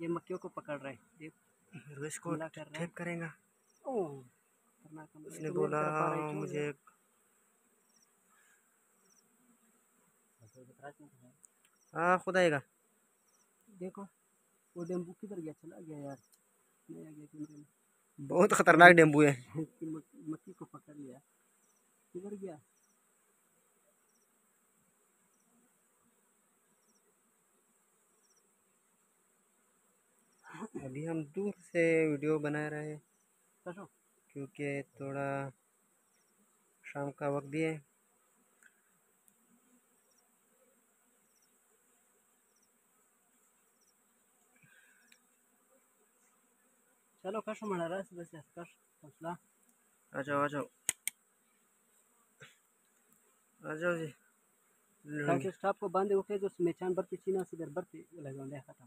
یہ مکیوں کو پکڑ رہے دیکھ اس کو کر کریں گا۔ اس۔ نے بولا مجھے ہاں خود آئے گا۔ دیکھو وہ ڈیمبو کدھر گیا؟ چلا گیا یار۔ بہت خطرناک ڈیمبو ہے اس کی مک- مکی کو پکڑ لیا کدھر گیا ابھی ہم دور سے ویڈیو بنا رہے ہیں۔ کشو کیونکہ تھوڑا شام کا وقت بھی ہے۔ چلو کشو مڑا رہا بس کش حوصلہ۔ آ جاؤ آ جاؤ آ جاؤ جی کو باندھے اٹھے تو میچان برتی چینا سے برتی لگا دے ختم۔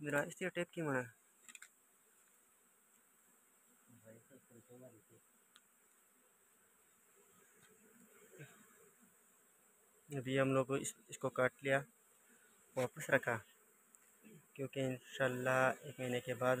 میرا اس ٹیپ کی منا ابھی ہم لوگ اس اس کو کاٹ لیا، واپس رکھا، کیونکہ انشاءاللہ ایک مہینے کے بعد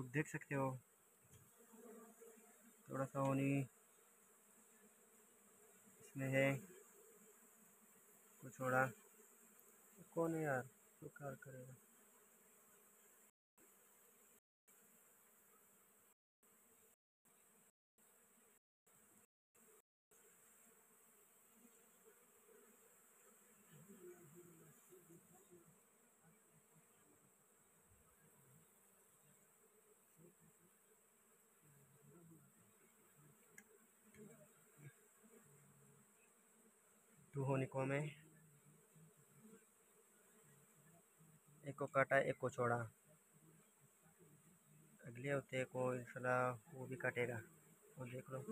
لوگ دیکھ سکتے ہو۔ تھوڑا سا ہونی۔ اس میں ہے۔ کچھ چھوڑا کون ہے یار؟ تو کار کرے گا۔ تو کو میں ایک کو کاٹا، ایک کو چھوڑا۔ اگلے ہوتے کو انشاءاللہ وہ بھی کاٹے گا۔ وہ دیکھ لو۔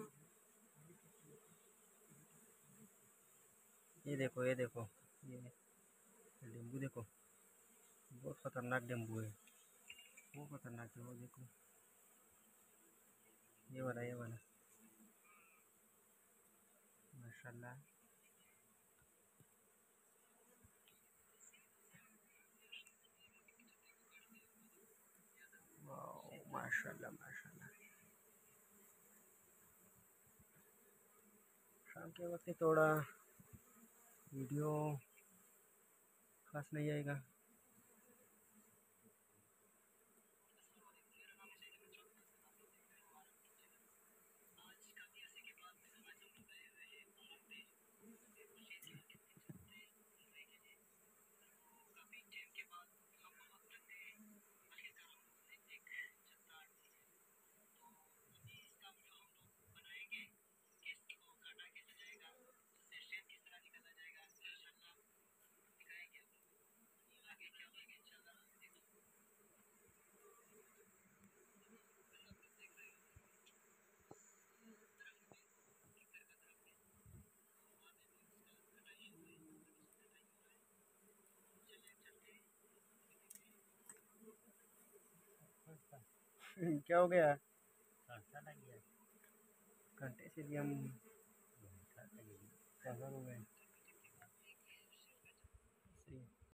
یہ دیکھو یہ دیکھو۔ یہ ڈیمبو دیکھو۔ بہت خطرناک ڈیمبو ہے۔ بہت خطرناک ہے۔ وہ دیکھو۔ یہ والا یہ والا۔ ماشاء اللہ ماشاء اللہ ماشاء اللہ شام کے وقت تھوڑا ویڈیو خاص نہیں آئے گا۔ کیا ہو گیا؟ گھنٹے سے بھی ہم ہو گئے؟